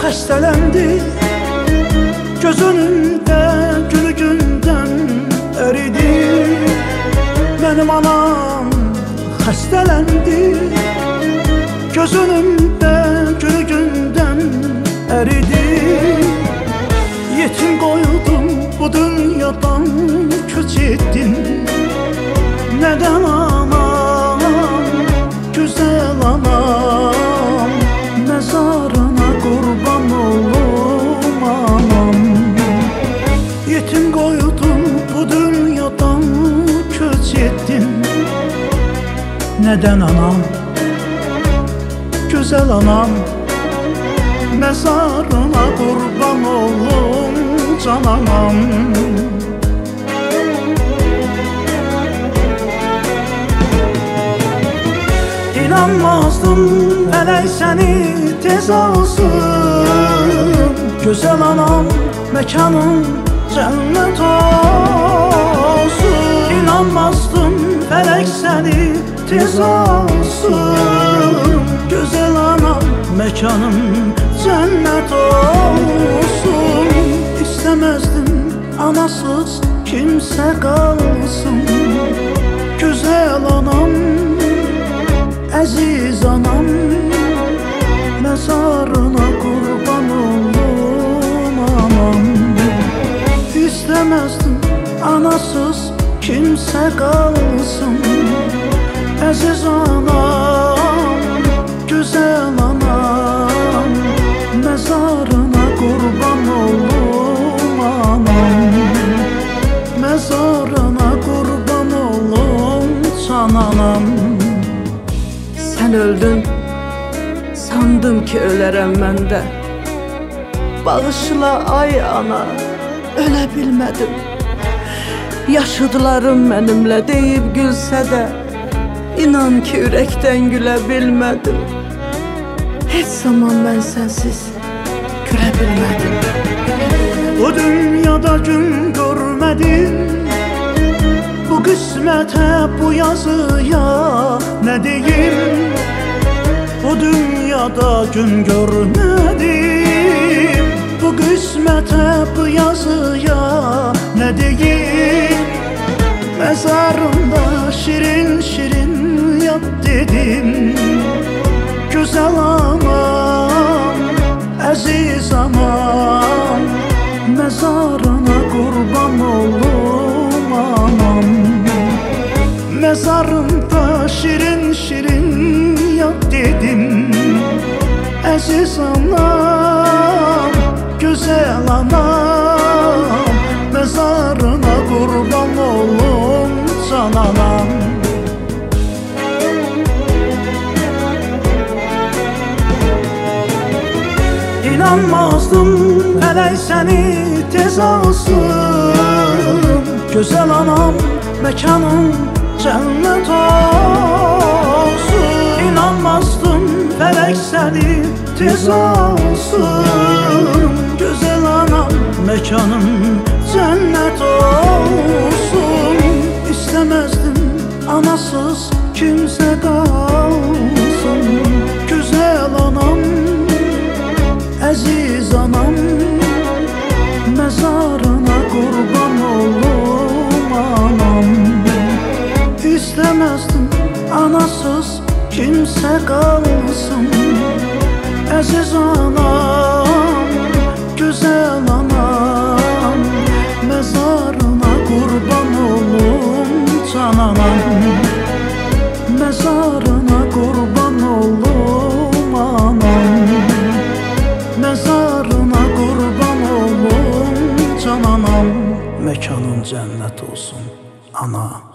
xəstələndi Göz önündə gülü gündən əridi Mənim anam xəstələndi Göz önündə gülü gündən əridi Yetim qoydum bu dünyadan köç Neden anam, güzel anam Mezarına kurban olum can anam. İnanmazdım felek seni tez alsın Güzel anam mekanın cennet olsun tez alsın Güzel anam mekanın cennet olsun. İstemezdim anasız kimse kalsın. Güzel anam Əziz anam Məzarına qurban olum anam. İstəməzdim anasız kimsə qalsın Əziz anam, gözəl anam Məzarına qurban olum anam. Məzarına qurban olum can anam. Sen öldün Sandım ki ölərəm mən də Bağışla ay ana Ölə bilmədim Yaşıdlarım mənimlə deyib gülsə də İnan ki ürəkdən gülə bilmədim Heç zaman mən sənsiz gülə bilmədim Bu dünyada gün görmedim. Bu kısmete bu yazıya ne diyeyim? Bu dünyada gün görmedim. Bu kısmete bu yazıya ne diyeyim? Mezarımda şirin şirin Anam, aziz anam Mezarına kurban olum anam. Mezarımda şirin şirin yat dedim Aziz anam, güzel anam dayanmazdım Fələk səni tez alsın. Gözəl anam, məkanım cənnət olsun. İnanmazdım fələk səni tez alsın. Olum anam. İstəməzdim anasız kimsə qalsın Əziz anam, gözəl anam. Məzarına qurban olum can anam. Məzarına qurban Məkanın cənnət olsun, ana.